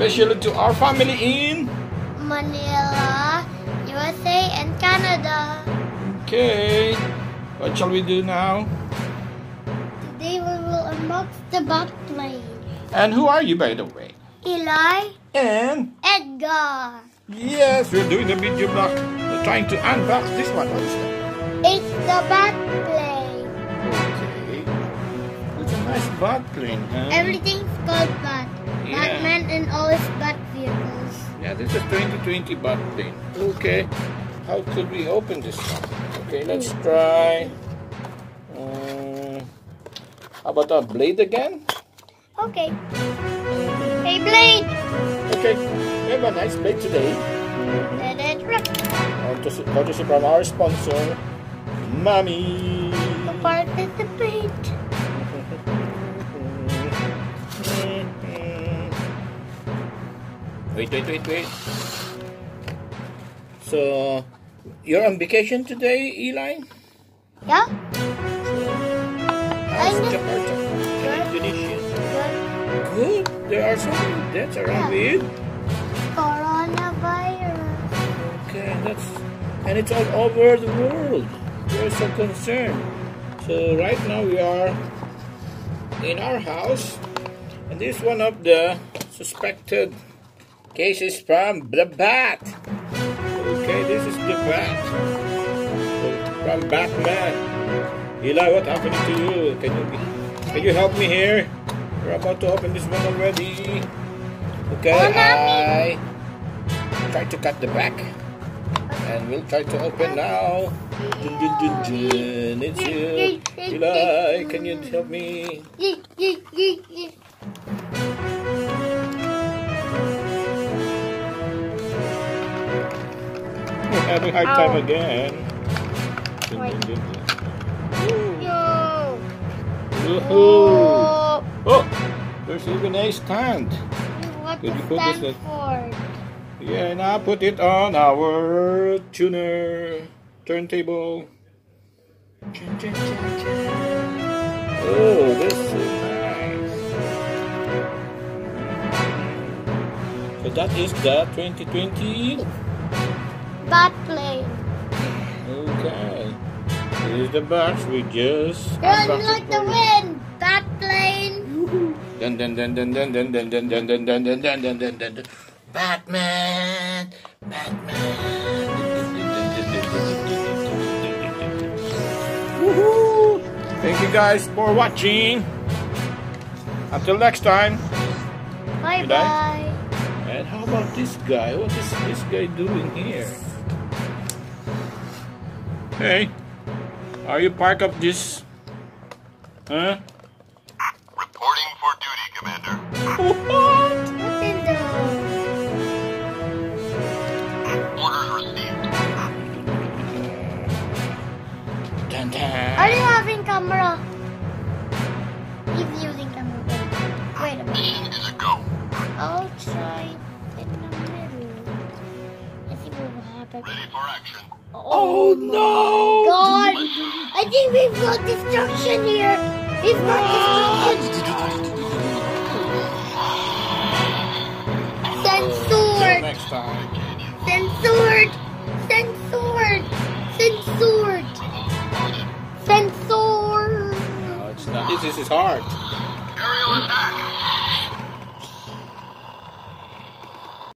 especially to our family in. Manila, USA, and Canada. Okay, what shall we do now? Today we will unbox the bat plane. And who are you, by the way? Eli, And Edgar. yes, we're doing the video blog. We're trying to unbox this one. What is that? It's the bat plane. Okay, it's a nice bat plane, huh? Everything's called bat. Yeah. Batman and all his bat vehicles. Yeah, this is 2020 bat plane. Okay, how could we open this one? Okay, let's try. Um, how about a blade again? Okay. Hey, Blade. Okay, we have a nice blade today. Let it rip. Courtesy courtesy from our sponsor, Mommy. Participate. Wait, wait, wait, wait. So, you're on vacation today, Eli? Yeah? How's know. Jakarta? And Indonesia? Good. Good. There are so many deaths around Yeah. with. Coronavirus. Okay, that's and it's all over the world. We're so concerned. So right now we are in our house, and this is one of the suspected cases from the bat. Okay, this is the bat from Batman. Eli, what happened to you? Can you can you help me here? We're about to open this one already. Okay, Oh, I try to cut the back. And we'll try to open now. Dun, dun, dun, dun. It's you. Eli, can you help me? me hard time again. Wait. No. Whoa. Oh, there's even a stand. What Could you put stand this for? Yeah, and I put it on our tuner turntable. Oh, this is nice. So that is the 2020 Butler. Is the box we just. Run like the wind. Bat plane. Dun dun dun dun dun dun dun dun dun dun dun dun dun dun dun dun. Batman, Batman. Woohoo! Thank you guys for watching. Until next time. Bye bye. And how about this guy? What is this guy doing here? Hey, are you part of this? Huh? Reporting for duty, Commander. What? What's in the... Orders received. Dun, Are you having camera? He's using camera. Wait, wait a minute. Mission is a go. I'll try in the middle. Let's see what will happen. Ready for action. Oh, oh no! God! I think we've got destruction here. We've got destruction. Till Censored. next time. Censored. Censored. Censored. Censored. No, it's not. This is hard. Aerial attack.